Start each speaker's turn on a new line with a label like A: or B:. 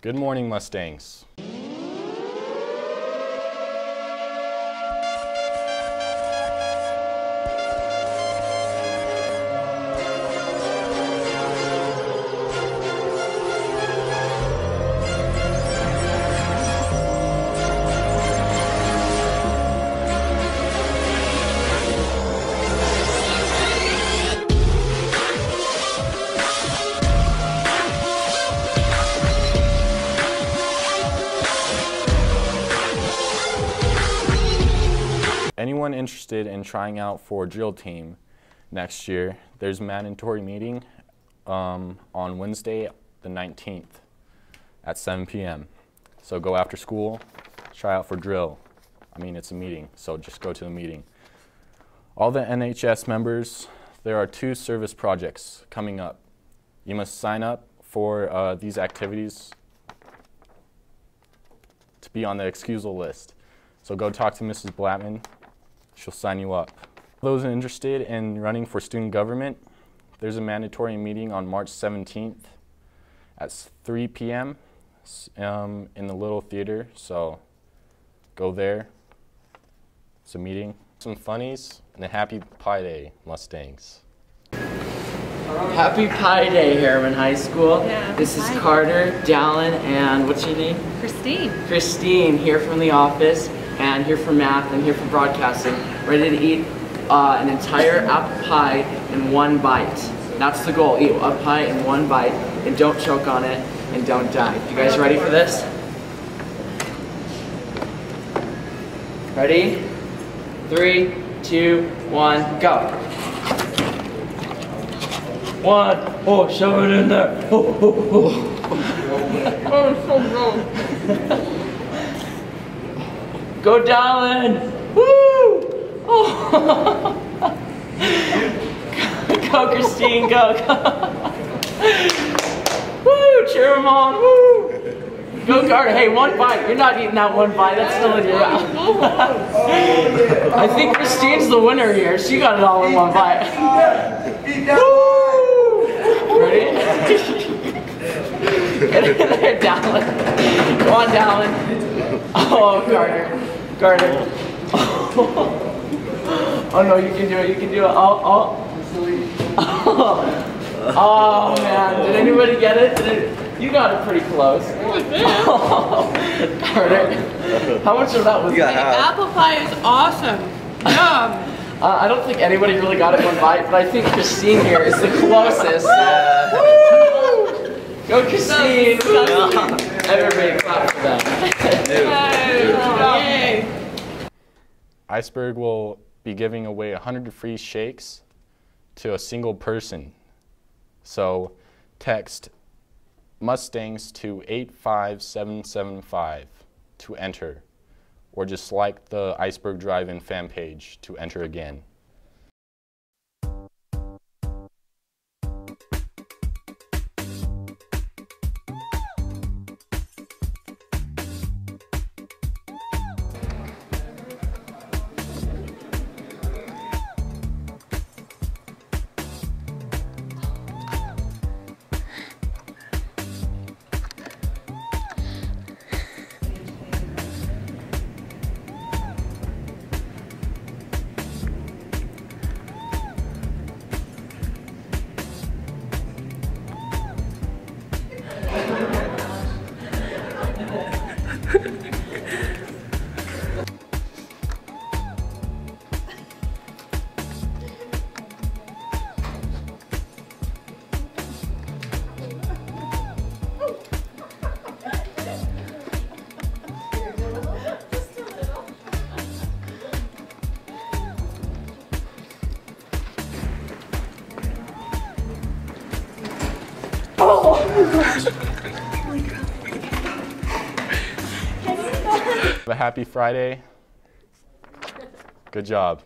A: Good morning, Mustangs. Anyone interested in trying out for drill team next year, there's a mandatory meeting um, on Wednesday the 19th at 7 p.m. So go after school, try out for drill. I mean, it's a meeting, so just go to the meeting. All the NHS members, there are two service projects coming up. You must sign up for uh, these activities to be on the excusal list. So go talk to Mrs. Blattman. She'll sign you up. Those interested in running for student government, there's a mandatory meeting on March 17th at 3 p.m. Um, in the Little Theater, so go there. It's a meeting. Some funnies, and a happy Pi Day, Mustangs.
B: Happy Pi Day, Herriman High School.
C: Yeah,
B: this is
C: Pi.
B: Carter, Dallin, and what's your name?
C: Christine.
B: Christine, here from the office, and here for math, and here for broadcasting. Ready to eat uh, an entire apple pie in one bite. That's the goal, eat a pie in one bite, and don't choke on it, and don't die. You guys ready for this? Ready? Three, two, one, go. One, oh, shove it in there. Oh, oh, oh. Go, Dallin. Woo! Oh. go, Christine, go, go. Woo, cheer 'em on, woo! Go, Carter. Hey, one bite. You're not eating that one bite. That's still in your mouth. I think Christine's the winner here. She got it all in one bite. Woo! Ready? Get in there, Dallin. Come on, Dallin. Oh, Carter. Carter. Oh no, you can do it. You can do it. Oh, oh. Oh, oh man. Did anybody get it? Did it? You got it pretty close. Carter. How much of that was
D: You got half.
C: Apple pie is awesome. Yum.
B: Uh, I don't think anybody really got it one bite, but I think Christine here is the closest. Woo! Go Christine! Everybody clap for them.
A: Iceberg will be giving away 100 free shakes to a single person. So text Mustangs to 85775 to enter, or just like the Iceberg Drive-In fan page to enter again. Have a happy Friday. Good job.